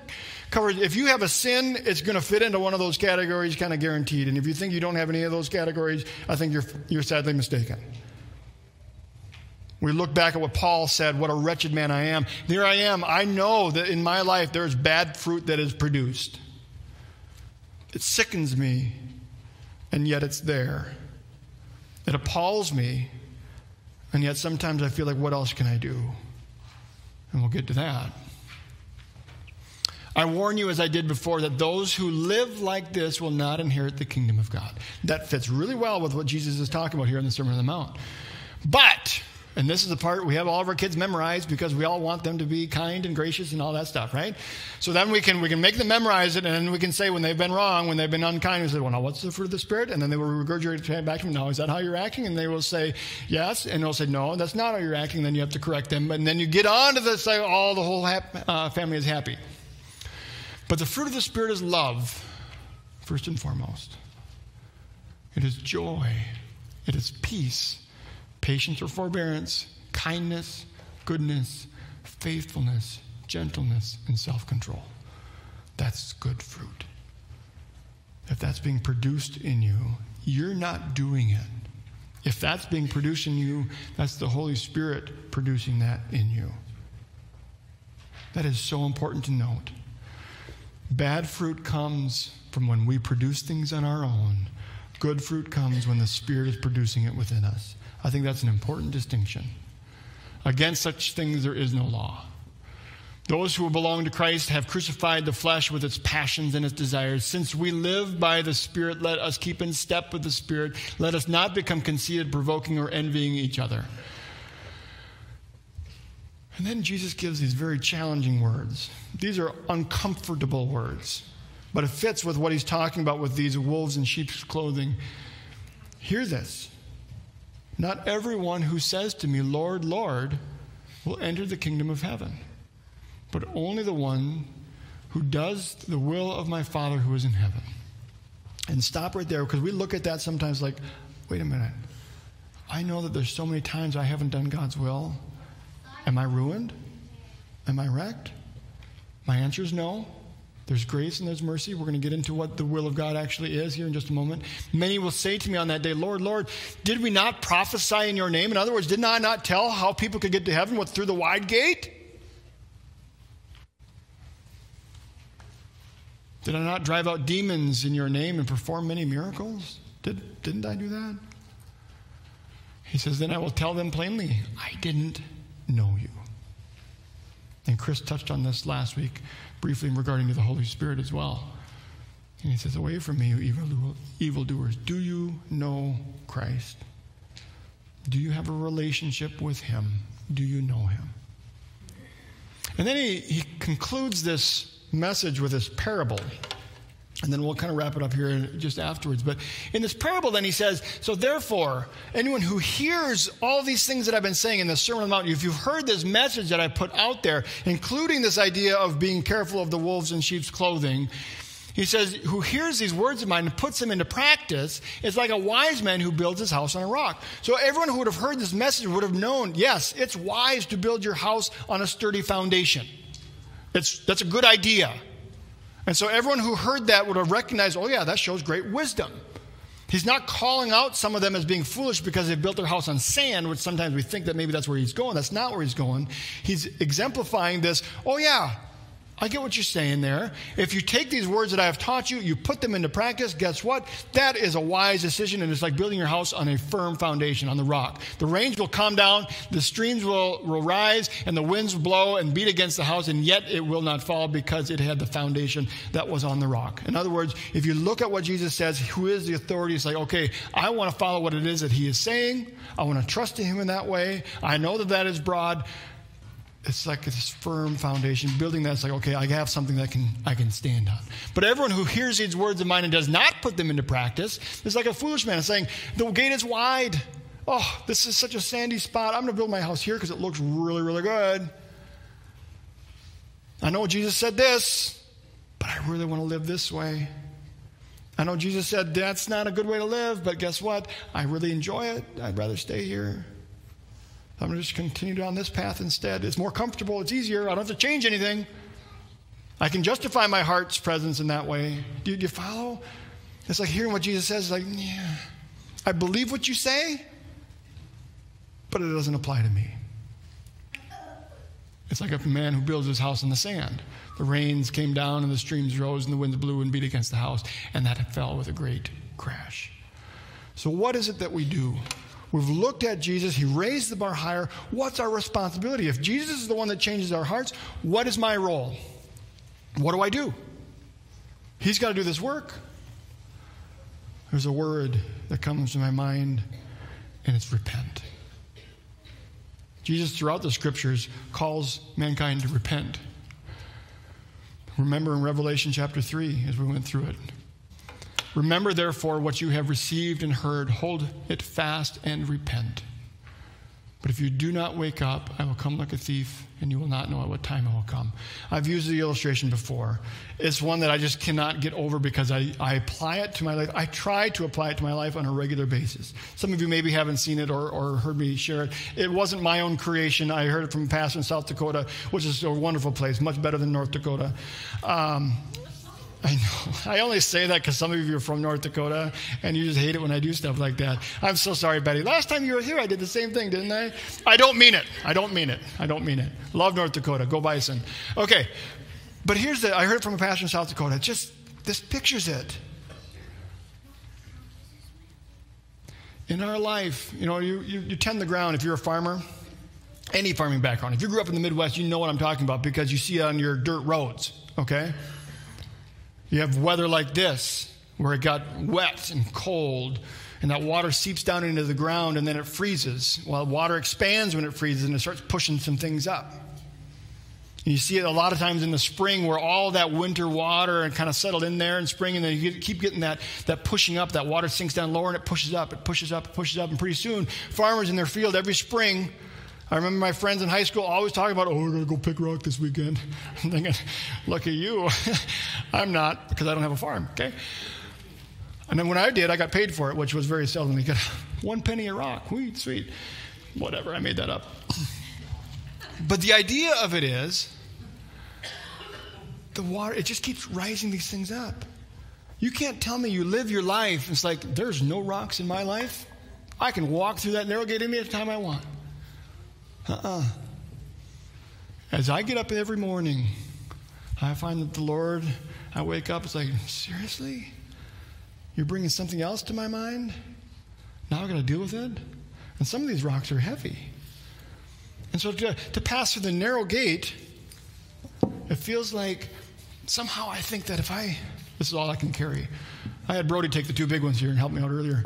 covers. If you have a sin, it's going to fit into one of those categories, kind of guaranteed. And if you think you don't have any of those categories, I think you're, you're sadly mistaken. We look back at what Paul said, what a wretched man I am. There I am. I know that in my life there is bad fruit that is produced. It sickens me, and yet it's there. It appalls me, and yet sometimes I feel like, what else can I do? And we'll get to that. I warn you, as I did before, that those who live like this will not inherit the kingdom of God. That fits really well with what Jesus is talking about here in the Sermon on the Mount. But and this is the part we have all of our kids memorized because we all want them to be kind and gracious and all that stuff, right? So then we can we can make them memorize it, and then we can say when they've been wrong, when they've been unkind, we say, "Well, now what's the fruit of the spirit?" And then they will regurgitate it back to them. Now, is that how you're acting? And they will say, "Yes," and they'll say, "No, that's not how you're acting." Then you have to correct them, and then you get on to the say, "All the whole hap- uh, family is happy." But the fruit of the spirit is love, first and foremost. It is joy. It is peace patience or forbearance, kindness, goodness, faithfulness, gentleness, and self control. That's good fruit. If that's being produced in you, you're not doing it. If that's being produced in you, that's the Holy Spirit producing that in you. That is so important to note. Bad fruit comes from when we produce things on our own. Good fruit comes when the Spirit is producing it within us. I think that's an important distinction. Against such things, there is no law. Those who belong to Christ have crucified the flesh with its passions and its desires. Since we live by the Spirit, let us keep in step with the Spirit. Let us not become conceited, provoking, or envying each other. And then Jesus gives these very challenging words. These are uncomfortable words, but it fits with what he's talking about with these wolves in sheep's clothing. Hear this. Not everyone who says to me, Lord, Lord, will enter the kingdom of heaven, but only the one who does the will of my Father who is in heaven. And stop right there because we look at that sometimes like, wait a minute. I know that there's so many times I haven't done God's will. Am I ruined? Am I wrecked? My answer is no. There's grace and there's mercy. We're going to get into what the will of God actually is here in just a moment. Many will say to me on that day, Lord, Lord, did we not prophesy in your name? In other words, didn't I not tell how people could get to heaven with through the wide gate? Did I not drive out demons in your name and perform many miracles? Did, didn't I do that? He says, Then I will tell them plainly, I didn't know you. And Chris touched on this last week briefly regarding to the Holy Spirit as well. And he says, Away from me, you evil, evildoers. Do you know Christ? Do you have a relationship with him? Do you know him? And then he, he concludes this message with this parable. And then we'll kind of wrap it up here just afterwards. But in this parable, then he says, So therefore, anyone who hears all these things that I've been saying in the Sermon on the Mount, if you've heard this message that I put out there, including this idea of being careful of the wolves in sheep's clothing, he says, Who hears these words of mine and puts them into practice is like a wise man who builds his house on a rock. So everyone who would have heard this message would have known, yes, it's wise to build your house on a sturdy foundation. It's, that's a good idea. And so everyone who heard that would have recognized, oh, yeah, that shows great wisdom. He's not calling out some of them as being foolish because they've built their house on sand, which sometimes we think that maybe that's where he's going. That's not where he's going. He's exemplifying this, oh, yeah, I get what you're saying there. If you take these words that I have taught you, you put them into practice, guess what? That is a wise decision, and it's like building your house on a firm foundation, on the rock. The rains will come down, the streams will, will rise, and the winds blow and beat against the house, and yet it will not fall because it had the foundation that was on the rock. In other words, if you look at what Jesus says, who is the authority, it's like, okay, I want to follow what it is that he is saying. I want to trust him in that way. I know that that is broad. It's like this firm foundation. Building that's like, okay, I have something that can I can stand on. But everyone who hears these words of mine and does not put them into practice is like a foolish man saying, the gate is wide. Oh, this is such a sandy spot. I'm going to build my house here because it looks really, really good. I know Jesus said this, but I really want to live this way. I know Jesus said that's not a good way to live, but guess what? I really enjoy it. I'd rather stay here. I'm going to just continue down this path instead. It's more comfortable, it's easier. I don't have to change anything. I can justify my heart's presence in that way. Do you, do you follow? It's like hearing what Jesus says, like, yeah, I believe what you say, but it doesn't apply to me. It's like a man who builds his house in the sand. The rains came down and the streams rose and the winds blew and beat against the house, and that fell with a great crash. So, what is it that we do? We've looked at Jesus. He raised the bar higher. What's our responsibility? If Jesus is the one that changes our hearts, what is my role? What do I do? He's got to do this work. There's a word that comes to my mind, and it's repent. Jesus, throughout the scriptures, calls mankind to repent. Remember in Revelation chapter 3, as we went through it, Remember, therefore, what you have received and heard, hold it fast and repent. But if you do not wake up, I will come like a thief, and you will not know at what time I will come. I've used the illustration before. It's one that I just cannot get over because I, I apply it to my life. I try to apply it to my life on a regular basis. Some of you maybe haven't seen it or, or heard me share it. It wasn't my own creation. I heard it from a pastor in South Dakota, which is a wonderful place, much better than North Dakota. Um, I know. [laughs] I only say that because some of you are from North Dakota and you just hate it when I do stuff like that. I'm so sorry, Betty. Last time you were here, I did the same thing, didn't I? I don't mean it. I don't mean it. I don't mean it. Love North Dakota. Go Bison. Okay. But here's the I heard from a pastor in South Dakota. Just, this pictures it. In our life, you know, you, you, you tend the ground if you're a farmer, any farming background. If you grew up in the Midwest, you know what I'm talking about because you see it on your dirt roads, okay? You have weather like this, where it got wet and cold, and that water seeps down into the ground and then it freezes. Well, water expands when it freezes and it starts pushing some things up. You see it a lot of times in the spring where all that winter water and kind of settled in there in spring, and then you keep getting that, that pushing up. That water sinks down lower and it pushes up, it pushes up, it pushes up, and pretty soon, farmers in their field every spring I remember my friends in high school always talking about, oh, we're going to go pick rock this weekend. [laughs] I'm thinking, at you. [laughs] I'm not because I don't have a farm, okay? And then when I did, I got paid for it, which was very seldom. You get [laughs] one penny a rock. Sweet, sweet. Whatever, I made that up. But the idea of it is the water, it just keeps rising these things up. You can't tell me you live your life. It's like, there's no rocks in my life. I can walk through that narrow gate any time I want. Uh-uh. As I get up every morning, I find that the Lord, I wake up, it's like, seriously? You're bringing something else to my mind? Now I'm going to deal with it? And some of these rocks are heavy. And so to, to pass through the narrow gate, it feels like somehow I think that if I, this is all I can carry. I had Brody take the two big ones here and help me out earlier.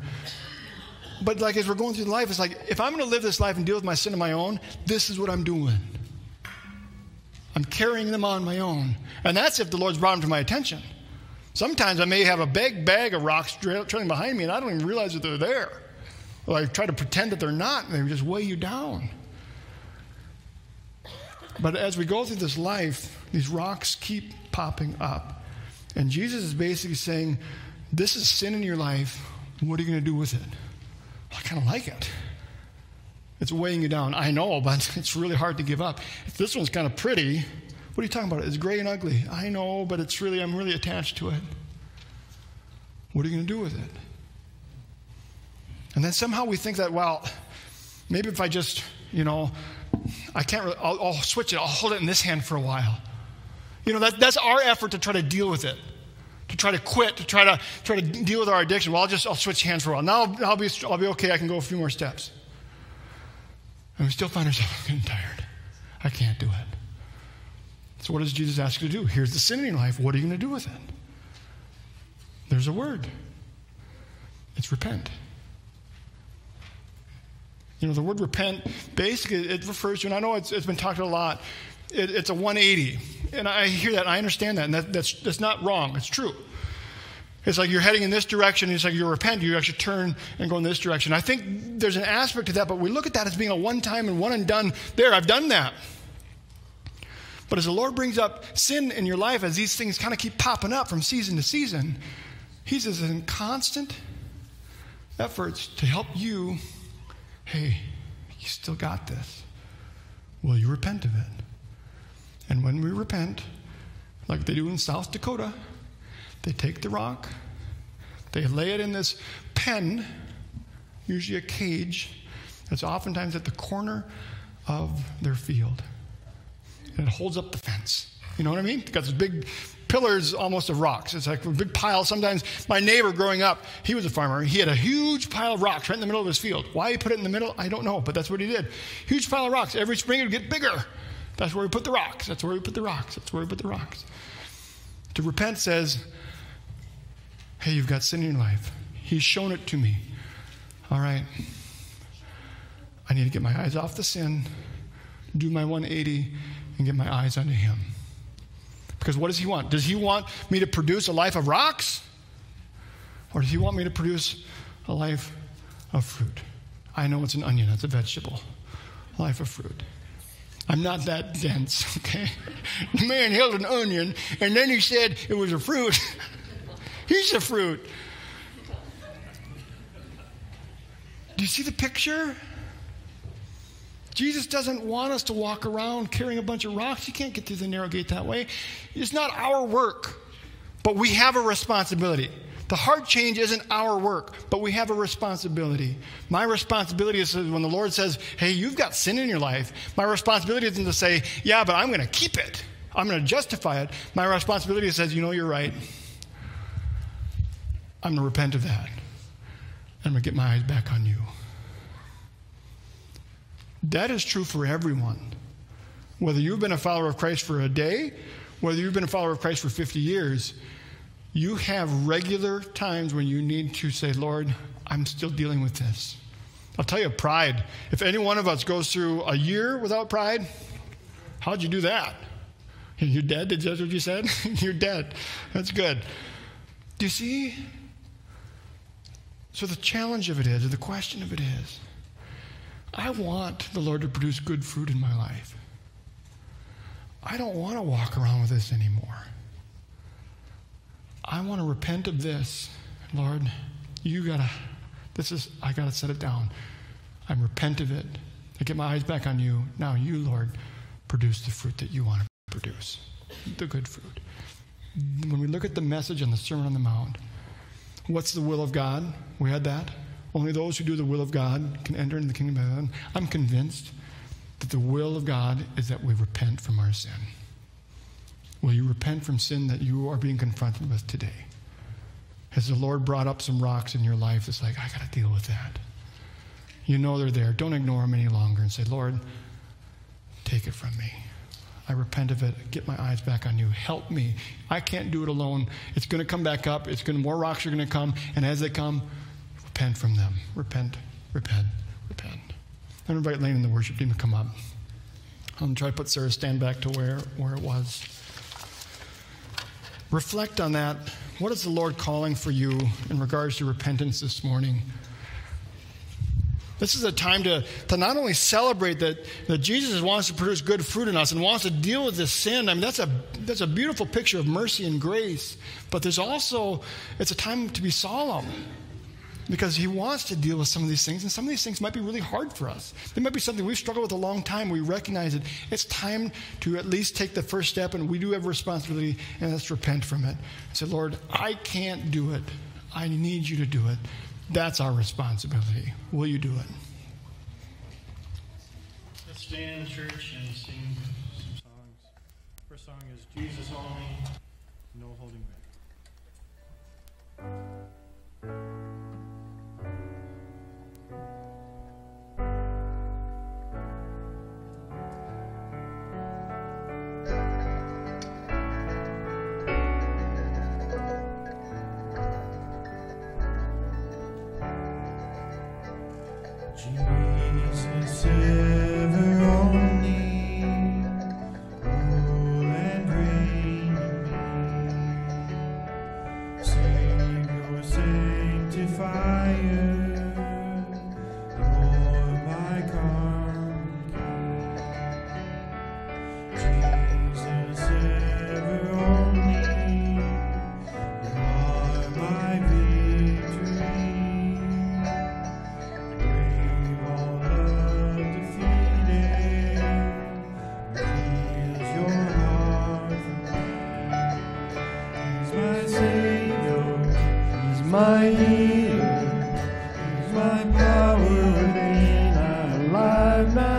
But like as we're going through life, it's like if I'm going to live this life and deal with my sin on my own, this is what I'm doing. I'm carrying them on my own. And that's if the Lord's brought them to my attention. Sometimes I may have a big bag of rocks trailing behind me and I don't even realize that they're there. Or I try to pretend that they're not and they just weigh you down. But as we go through this life, these rocks keep popping up. And Jesus is basically saying, This is sin in your life. What are you going to do with it? I kind of like it. It's weighing you down. I know, but [laughs] it's really hard to give up. If this one's kind of pretty, what are you talking about? It's gray and ugly. I know, but it's really, I'm really attached to it. What are you going to do with it? And then somehow we think that, well, maybe if I just, you know, I can't really, I'll, I'll switch it, I'll hold it in this hand for a while. You know, that, that's our effort to try to deal with it to try to quit, to try to try to deal with our addiction. Well, I'll just I'll switch hands for a while. Now I'll, I'll be I'll be okay. I can go a few more steps. And we still find ourselves [laughs] getting tired. I can't do it. So what does Jesus ask you to do? Here's the sin in your life. What are you going to do with it? There's a word. It's repent. You know, the word repent, basically, it refers to, and I know it's, it's been talked a lot, it, it's a 180. And I hear that, I understand that, and that, that's, that's not wrong. It's true. It's like you're heading in this direction, it's like you repent, you actually turn and go in this direction. I think there's an aspect to that, but we look at that as being a one time and one and done. There, I've done that. But as the Lord brings up sin in your life, as these things kind of keep popping up from season to season, He says in constant efforts to help you hey, you still got this. Will you repent of it? And when we repent, like they do in South Dakota, they take the rock, they lay it in this pen, usually a cage, that's oftentimes at the corner of their field. And it holds up the fence. You know what I mean? Got this big pillars almost of rocks. It's like a big pile. Sometimes my neighbor growing up, he was a farmer. He had a huge pile of rocks right in the middle of his field. Why he put it in the middle, I don't know, but that's what he did. Huge pile of rocks. Every spring it would get bigger. That's where we put the rocks. That's where we put the rocks. That's where we put the rocks. To repent says, hey, you've got sin in your life. He's shown it to me. All right. I need to get my eyes off the sin, do my 180, and get my eyes onto Him. Because what does he want? Does he want me to produce a life of rocks? Or does he want me to produce a life of fruit? I know it's an onion, it's a vegetable. Life of fruit. I'm not that dense, [laughs] okay? The man held an onion and then he said it was a fruit. [laughs] He's a fruit. Do you see the picture? Jesus doesn't want us to walk around carrying a bunch of rocks. You can't get through the narrow gate that way. It's not our work, but we have a responsibility. The heart change isn't our work, but we have a responsibility. My responsibility is when the Lord says, Hey, you've got sin in your life, my responsibility isn't to say, Yeah, but I'm going to keep it. I'm going to justify it. My responsibility says, You know, you're right. I'm going to repent of that. I'm going to get my eyes back on you. That is true for everyone. Whether you've been a follower of Christ for a day, whether you've been a follower of Christ for 50 years, you have regular times when you need to say, Lord, I'm still dealing with this. I'll tell you, pride. If any one of us goes through a year without pride, how'd you do that? You're dead? Did that what you said? [laughs] You're dead. That's good. Do you see? So the challenge of it is, or the question of it is, I want the Lord to produce good fruit in my life. I don't want to walk around with this anymore. I want to repent of this. Lord, you got to, this is, I got to set it down. I repent of it. I get my eyes back on you. Now, you, Lord, produce the fruit that you want to produce, the good fruit. When we look at the message on the Sermon on the Mount, what's the will of God? We had that. Only those who do the will of God can enter into the kingdom of heaven. I'm convinced that the will of God is that we repent from our sin. Will you repent from sin that you are being confronted with today? Has the Lord brought up some rocks in your life that's like, I got to deal with that? You know they're there. Don't ignore them any longer and say, Lord, take it from me. I repent of it. Get my eyes back on you. Help me. I can't do it alone. It's going to come back up. It's going to, more rocks are going to come. And as they come, Repent from them. Repent, repent, repent. I'm going to invite Lane and the worship team to come up. I'm going to try to put Sarah's stand back to where, where it was. Reflect on that. What is the Lord calling for you in regards to repentance this morning? This is a time to, to not only celebrate that, that Jesus wants to produce good fruit in us and wants to deal with this sin. I mean, that's a, that's a beautiful picture of mercy and grace. But there's also, it's a time to be solemn because he wants to deal with some of these things, and some of these things might be really hard for us. They might be something we've struggled with a long time. We recognize it. It's time to at least take the first step, and we do have a responsibility, and let's repent from it. And say, Lord, I can't do it. I need you to do it. That's our responsibility. Will you do it? Let's stand in church and sing some songs. First song is Jesus Only, No Holding Back. my healer, my power in our life now.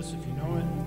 if you know it.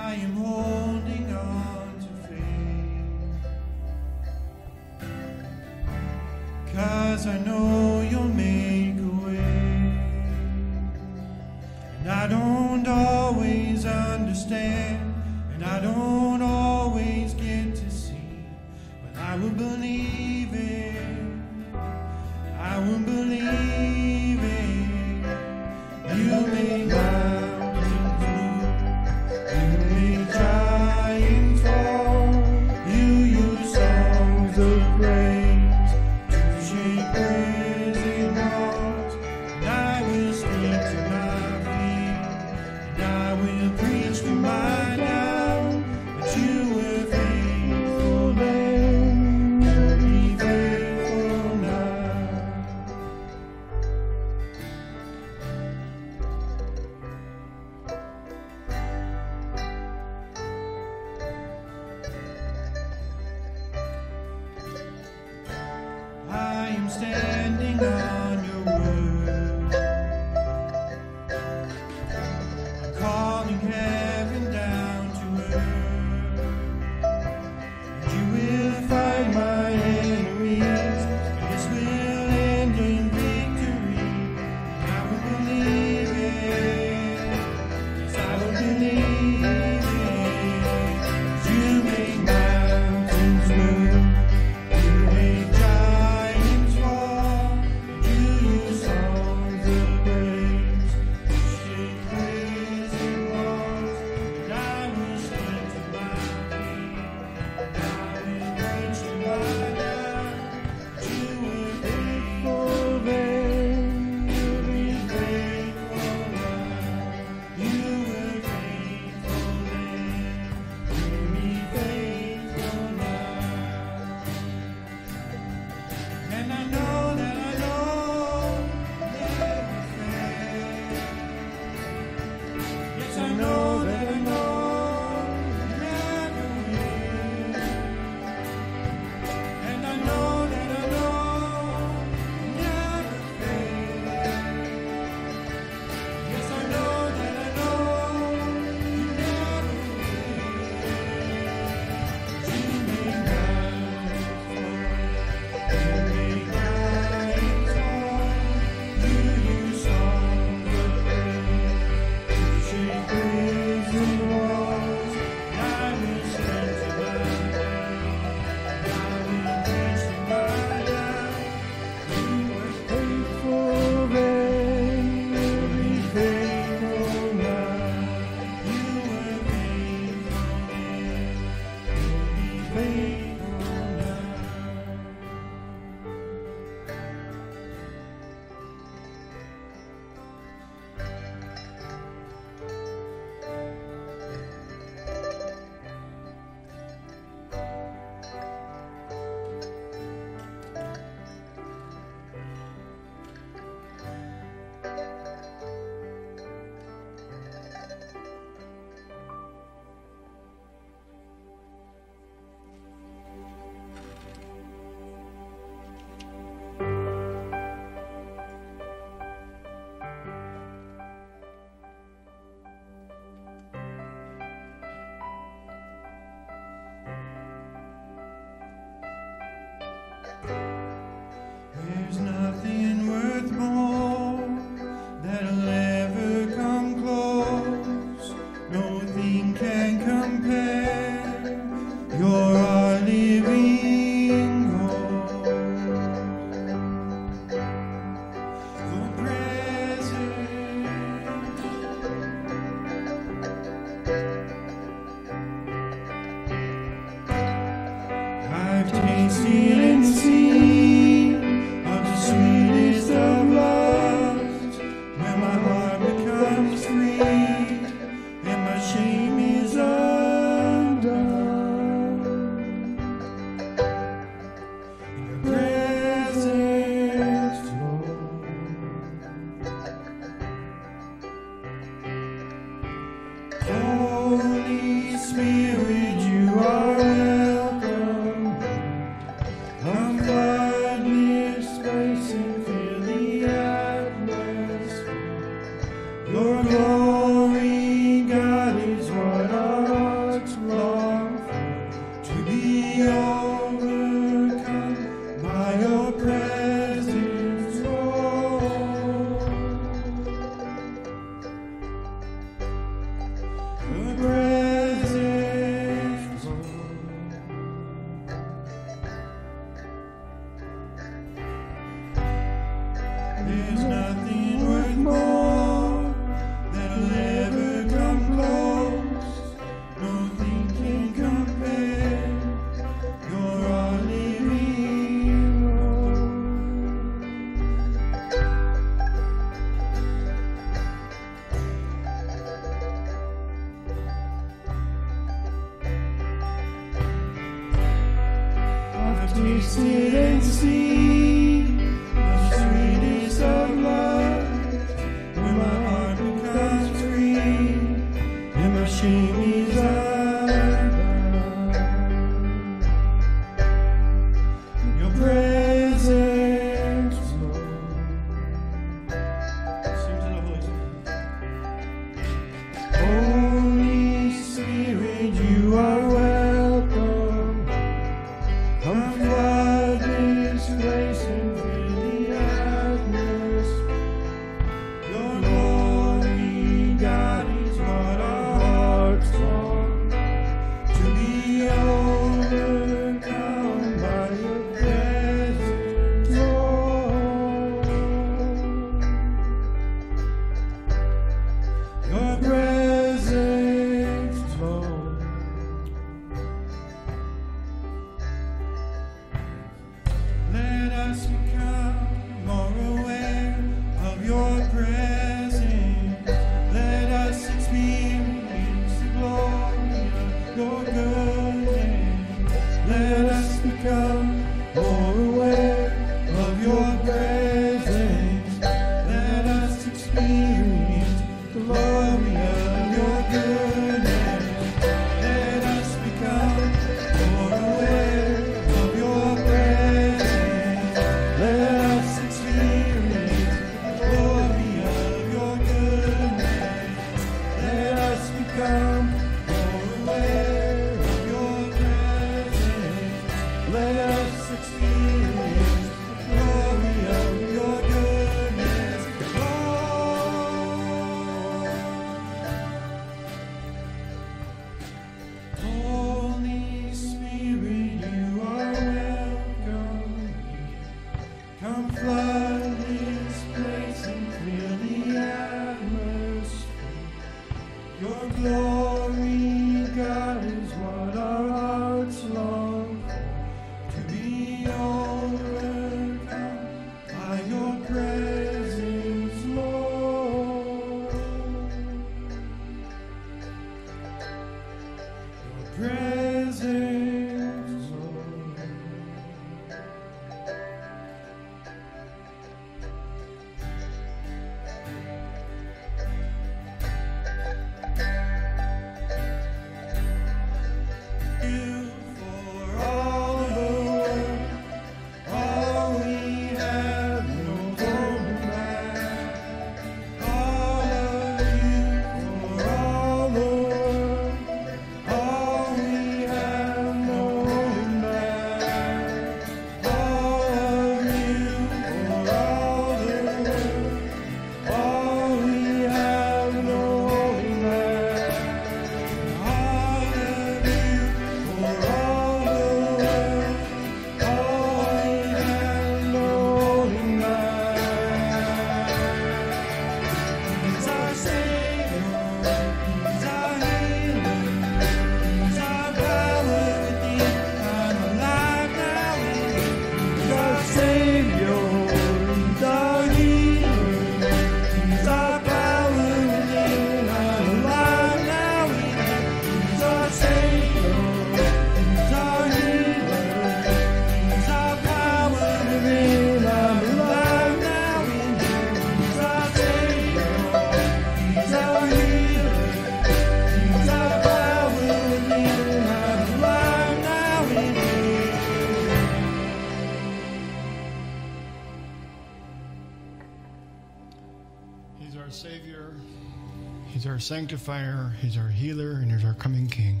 Sanctifier. He's our healer. And He's our coming King.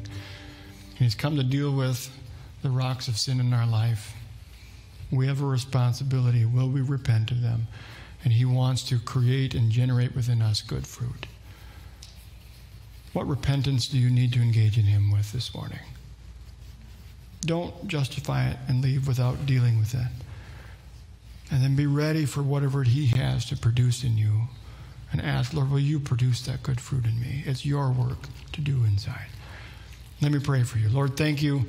And He's come to deal with the rocks of sin in our life. We have a responsibility. Will we repent of them? And He wants to create and generate within us good fruit. What repentance do you need to engage in Him with this morning? Don't justify it and leave without dealing with it. And then be ready for whatever He has to produce in you. And ask, Lord, will you produce that good fruit in me? It's your work to do inside. Let me pray for you. Lord, thank you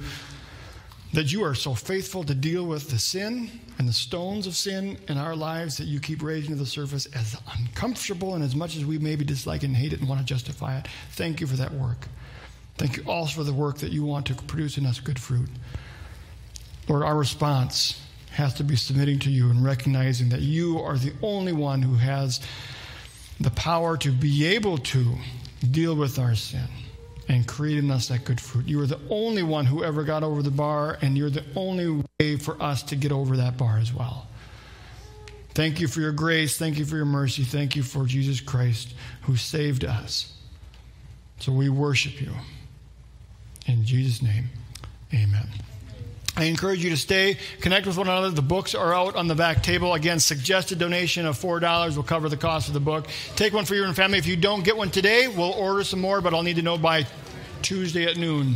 that you are so faithful to deal with the sin and the stones of sin in our lives that you keep raising to the surface as uncomfortable and as much as we maybe dislike and hate it and want to justify it. Thank you for that work. Thank you also for the work that you want to produce in us good fruit. Lord, our response has to be submitting to you and recognizing that you are the only one who has the power to be able to deal with our sin and create in us that good fruit. You are the only one who ever got over the bar, and you're the only way for us to get over that bar as well. Thank you for your grace. Thank you for your mercy. Thank you for Jesus Christ who saved us. So we worship you. In Jesus' name, amen. I encourage you to stay, connect with one another. The books are out on the back table. Again, suggested donation of $4 will cover the cost of the book. Take one for your own family. If you don't get one today, we'll order some more, but I'll need to know by Tuesday at noon.